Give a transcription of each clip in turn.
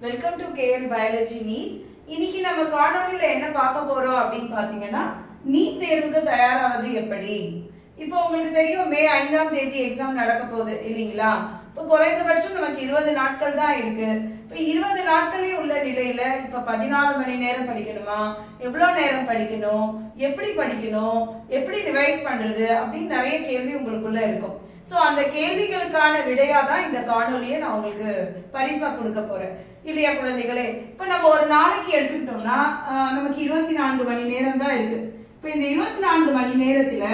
Welcome to KL biology NEET இன்னைக்கு நம்ம காணொலியில என்ன பார்க்க போறோம் அப்படின்னு பாத்தீங்கன்னா நீட் தேர்வுக்கு தயாராவது எப்படி? இப்போ உங்களுக்கு தெரியும் மே ஐந்தாம் தேதி எக்ஸாம் நடக்க போகுது இல்லைங்களா? இப்போ குறைந்தபட்சம் நமக்கு இருபது நாட்கள் தான் இருக்கு. இப்போ இருபது நாட்களே உள்ள நிலையில இப்ப பதினாலு மணி நேரம் படிக்கணுமா? எவ்வளோ நேரம் படிக்கணும்? எப்படி படிக்கணும்? எப்படி ரிவைஸ் பண்றது? அப்படின்னு நிறைய கேள்வி உங்களுக்குள்ள இருக்கும். ஸோ அந்த கேள்விகளுக்கான விடையா தான் இந்த காணொலியை நான் உங்களுக்கு பரிசா கொடுக்க போறேன். இல்லையா குழந்தைகளே? இப்ப நம்ம ஒரு நாளைக்கு எடுத்துக்கிட்டோம்னா நமக்கு இருபத்தி நான்கு மணி நேரம் தான் இருக்கு. இப்போ இந்த இருபத்தி நான்கு மணி நேரத்துல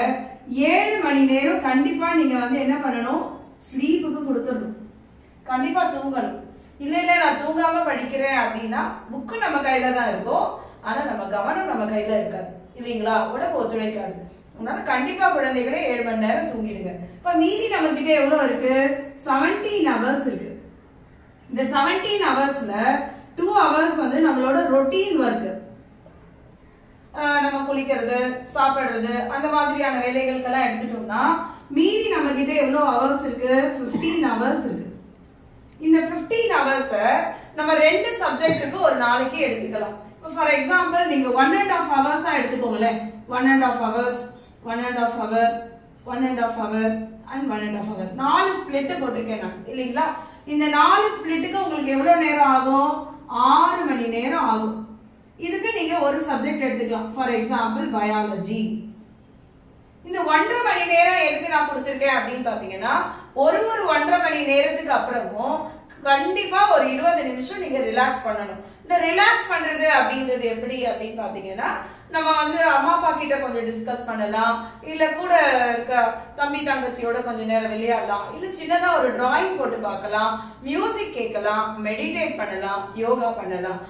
ஏழு மணி நேரம் கண்டிப்பா நீங்க வந்து என்ன பண்ணணும்? ஸ்லீப்புக்கு கொடுத்துடணும். கண்டிப்பா தூங்கணும். இல்ல இல்ல நான் தூங்காம படிக்கிறேன் அப்படின்னா புக்கு நம்ம கையில தான் இருக்கும். ஆனா நம்ம கவனம் நம்ம கையில இருக்காது. இல்லைங்களா? உடம்பு ஒத்துழைக்காது. அதனால கண்டிப்பா குழந்தைகளை ஏழு மணி நேரம் தூங்கிடுங்க. இப்ப மீதி நம்ம கிட்ட எவ்வளவு இருக்கு? செவன்டீன் ஹவர்ஸ் இருக்கு. இந்த செவன்டீன் ஹவர்ஸ்ல டூ ஹவர்ஸ் வந்து நம்மளோட ரொட்டீன் ஒர்க் நம்ம குளிக்கிறது சாப்பிடுறது அந்த மாதிரியான வேலைகளுக்கெல்லாம் எடுத்துட்டோம்னா மீதி நம்ம கிட்ட எவ்வளோ ஹவர்ஸ் இருக்கு? 15 ஹவர்ஸ் இருக்கு. இந்த ஃபிஃப்டீன் ஹவர்ஸை நம்ம ரெண்டு சப்ஜெக்ட்டுக்கு ஒரு நாளைக்கு எடுத்துக்கலாம். இப்போ ஃபார் எக்ஸாம்பிள் நீங்க ஒன் அண்ட் ஆஃப் ஹவர்ஸா எடுத்துக்கோங்களேன். One and half hours one and half hour one and half hour and one and half hour நாலு ஸ்பிளிட் போட்டிருக்கேன் நான் இல்லைங்களா? இந்த நாலு ஸ்பிளிட்டுக்கு உங்களுக்கு எவ்வளோ நேரம் ஆகும்? ஆறு மணி நேரம் ஆகும். இதுக்கு நீங்க ஒரு சப்ஜெக்ட் எடுத்துக்கலாம். ஃபார் எக்ஸாம்பிள் பயாலஜி இந்த ஒன்றரை மணி நேரம் எதுக்கு நான் கொடுத்துருக்கேன் அப்படின்னு பாத்தீங்கன்னா ஒரு ஒரு ஒன்றரை மணி நேரத்துக்கு அப்புறமும் கண்டிப்பா ஒரு இருபது நிமிஷம் நீங்க ரிலாக்ஸ் பண்ணணும். இந்த ரிலாக்ஸ் பண்றது அப்படின்றது எப்படி அப்படின்னு பாத்தீங்கன்னா நம்ம வந்து அம்மா அப்பா கிட்ட கொஞ்சம் டிஸ்கஸ் பண்ணலாம். இல்ல கூட இருக்க தம்பி தங்கச்சியோட கொஞ்ச நேரம் விளையாடலாம். இல்ல சின்னதா ஒரு டிராயிங் போட்டு பார்க்கலாம். மியூசிக் கேட்கலாம். மெடிடேட் பண்ணலாம். யோகா பண்ணலாம்.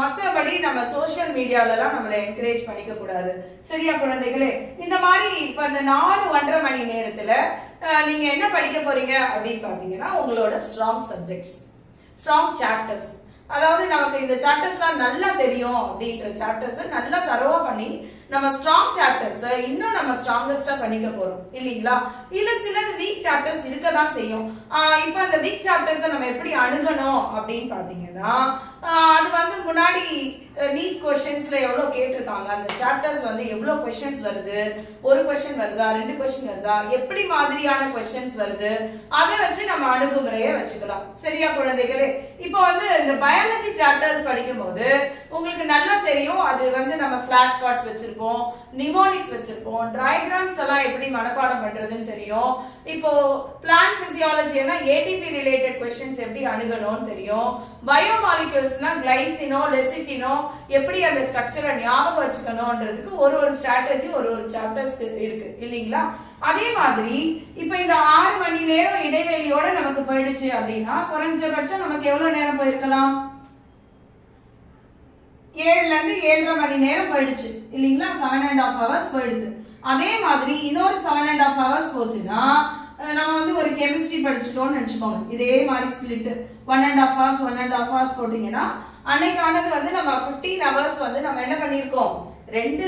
மற்றபடி நம்ம சோஷியல் மீடியாலலாம் நம்மளை என்கரேஜ் பண்ணிக்க கூடாது. சரியா குழந்தைகளே? இந்த மாதிரி இப்ப இந்த நாலு ஒன்றரை மணி நேரத்துல நீங்கள் நீங்க என்ன படிக்க போறீங்க அப்படின்னு பாத்தீங்கன்னா உங்களோட ஸ்ட்ராங் சப்ஜெக்ட்ஸ் ஸ்ட்ராங் சாப்டர்ஸ் அதாவது நமக்கு இந்த சாப்டர்ஸ்லாம் நல்லா தெரியும் அப்படின்ற சாப்டர்ஸ் நல்லா தரவா பண்ணி நம்ம ஸ்ட்ராங் சாப்டர்ஸ் இன்னும் நம்ம ஸ்ட்ராங்கஸ்டா பண்ணிக்க போறோம். இல்லீங்களா? இல்ல சிலது வீக் சாப்டர்ஸ் இருக்க தான் செய்யும் இப்போ அந்த வீக் சாப்டர்ஸ் நம்ம எப்படி அணுகணும் அப்படின்னு பாத்தீங்கன்னா அது வந்து முன்னாடி நீட் கொஷின்ஸ்ல எவ்வளவு கேட்டிருக்காங்க? அந்த சாப்டர்ஸ் வந்து எவ்வளவு கொஸ்டின்ஸ் வருது? ஒரு கொஷின் வருதா? ரெண்டு கொஸ்டின் வருதா? எப்படி மாதிரியான கொஸ்டின்ஸ் வருது? அதை வச்சு நம்ம அணுகுமுறையை வச்சுக்கலாம். சரியா குழந்தைகளே? இப்போ வந்து இந்த பயாலஜி சாப்டர்ஸ் படிக்கும் போது உங்களுக்கு நல்லா தெரியும் அது வந்து நம்ம ஃபிளாஷ் கார்ட்ஸ் வச்சிருப்போம் நிமோனிக்ஸ் வச்சிருப்போம் டிரைகிராம்ஸ் எல்லாம் எப்படி மனப்பாடம் பண்றதுன்னு தெரியும். இப்போ பிளான்ட் பிசியாலஜினா ஏடிபி ரிலேட்டட் கொஷின்ஸ் எப்படி அணுகணும்னு தெரியும். பயோமாலிகுல்ஸ்னா கிளைசினோ லெசித்தினோ எப்படி அந்த ஸ்ட்ரக்சரை ஞாபகம் வச்சுக்கணும்ன்றதுக்கு ஒரு ஒரு ஸ்ட்ராட்டஜி ஒரு ஒரு சாப்டர்ஸ் இருக்கு. இல்லைங்களா? அதே மாதிரி இப்போ இந்த ஆறு மணி நேரம் இடைவெளியோட நமக்கு போயிடுச்சு அப்படின்னா குறைஞ்சபட்சம் நமக்கு எவ்வளவு நேரம் போயிருக்கலாம்? ஏழுல இருந்து ஏழரை மணி நேரம் போயிடுச்சு. இல்லைங்களா? செவன் அண்ட் ஆஃப் ஹவர்ஸ் போயிடுது. அதே மாதிரி இன்னொரு செவன் அண்ட் ஆஃப் ஹவர்ஸ் போச்சுன்னா நம்ம வந்து ஒரு கெமிஸ்ட்ரி படிச்சுட்டோம்னு நினைச்சுக்கோங்க. இதே மாதிரி split one and half hours one and half hours போட்டிங்கன்னா அன்னைக்கானது வந்து நம்ம 15 ஹவர்ஸ் வந்து நம்ம என்ன பண்ணியிருக்கோம்? ரெண்டு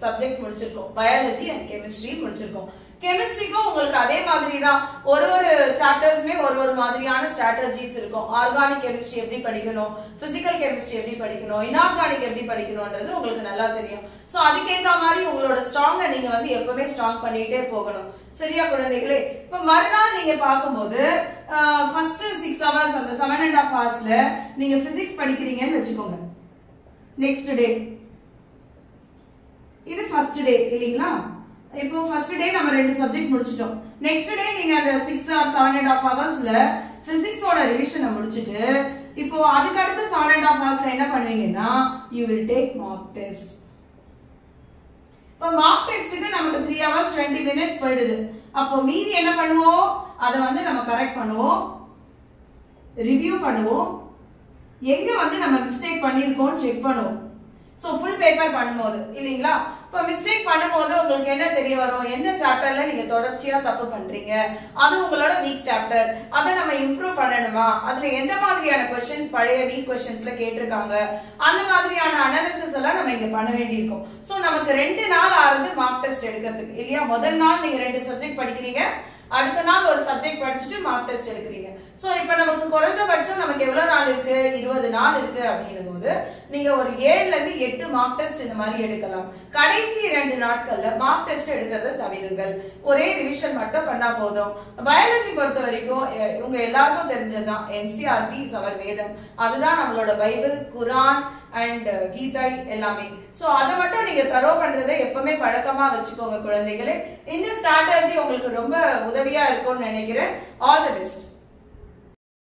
சப்ஜெக்ட் முடிச்சிருக்கோம். பயாலஜி அண்ட் கெமிஸ்ட்ரி முடிச்சிருக்கோம். கெமிஸ்ட்ரிக்கும் உங்களுக்கு அதே மாதிரி தான் ஒரு ஒரு சாப்டர்ஸ்மே ஒரு ஒரு மாதிரியான ஸ்ட்ராட்டஜிஸ் இருக்கும். ஆர்கானிக் கெமிஸ்ட்ரி எப்படி படிக்கணும்? பிசிக்கல் கெமிஸ்ட்ரி எப்படி படிக்கணும்? இன்ஆர்கானிக் எப்படி படிக்கணும்ன்றது உங்களுக்கு நல்லா தெரியும். ஸோ அதுக்கேற்ற மாதிரி உங்களோட ஸ்ட்ராங்கை நீங்க வந்து எப்பவுமே ஸ்ட்ராங் பண்ணிட்டே போகணும். சரியா குழந்தைகளே? இப்ப மறுநாள் நீங்க பார்க்கும்போது ஃபர்ஸ்ட் சிக்ஸ் ஹவர்ஸ் அந்த செவன் அண்ட் ஆஃப் ஹவர்ஸ்ல நீங்க பிசிக்ஸ் படிக்கிறீங்கன்னு வச்சுக்கோங்க. நெக்ஸ்ட் டே இது ஃபர்ஸ்ட் டே இல்லைங்களா? இப்போ ஃபர்ஸ்ட் டே நம்ம ரெண்டு சப்ஜெக்ட் முடிச்சிட்டோம். நெக்ஸ்ட் டே நீங்க அந்த six or seven and half ஹவர்ஸ்ல பிசிக்ஸோட ரிவிஷனை முடிச்சுட்டு இப்போ அதுக்கு அடுத்து செவன் அண்ட் ஆஃப் ஹவர்ஸ்ல என்ன பண்ணுவீங்கன்னா you will take mark test இப்போ மார்க் டெஸ்ட்டுக்கு நமக்கு த்ரீ ஹவர்ஸ் டுவெண்ட்டி மினிட்ஸ் போயிடுது. அப்போ மீதி என்ன பண்ணுவோம்? அதை வந்து நம்ம கரெக்ட் பண்ணுவோம். ரிவ்யூ பண்ணுவோம். எங்க வந்து நம்ம மிஸ்டேக் பண்ணியிருக்கோம் செக் பண்ணுவோம். ஸோ ஃபுல் பேப்பர் பண்ணும்போது இல்லைங்களா? இப்போ மிஸ்டேக் பண்ணும்போது உங்களுக்கு என்ன தெரிய வரும்? எந்த சாப்டர்ல நீங்க தொடர்ச்சியா தப்பு பண்றீங்க? அது உங்களோட வீக் சாப்டர் அதை நம்ம இம்ப்ரூவ் பண்ணணுமா? அதுல எந்த மாதிரியான கொஸ்டின்ஸ் பழைய வீக் கொஸ்டின்ஸ்ல கேட்டிருக்காங்க? அந்த மாதிரியான அனாலிசிஸ் எல்லாம் நம்ம இங்க பண்ண வேண்டியிருக்கும். ஸோ நமக்கு ரெண்டு நாள் ஆறுது மார்க் டெஸ்ட் எடுக்கிறதுக்கு. இல்லையா? முதல் நாள் நீங்க ரெண்டு சப்ஜெக்ட் படிக்கிறீங்க. அடுத்த நாள் ஒரு சப்ஜெக்ட் படிச்சுட்டு மார்க் டெஸ்ட் எடுக்கிறீங்க. ஸோ இப்போ நமக்கு குறைந்தபட்சம் நமக்கு எவ்வளோ நாள் இருக்கு? இருபது நாள் இருக்கு அப்படின்னும் போது நீங்க ஒரு ஏழுல இருந்து எட்டு மார்க் டெஸ்ட் இந்த மாதிரி எடுக்கலாம். கடைசி ரெண்டு நாட்கள்ல மார்க் டெஸ்ட் எடுக்கிறத தவிருங்கள். ஒரே ரிவிஷன் மட்டும் பண்ணா போதும். பயாலஜி பொறுத்த வரைக்கும் உங்க எல்லாருக்கும் தெரிஞ்சதுதான். என்சிஆர்டி இஸ் அவர் வேதம் அதுதான் நம்மளோட பைபிள் குரான் அண்ட் uh, கீதாய் எல்லாமே. ஸோ அதை மட்டும் நீங்க தரோ பண்றதை எப்பவுமே பழக்கமா வச்சுக்கோங்க குழந்தைகளே. இந்த ஸ்ட்ராட்டஜி உங்களுக்கு ரொம்ப உதவியா இருக்கும்னு நினைக்கிறேன். All the best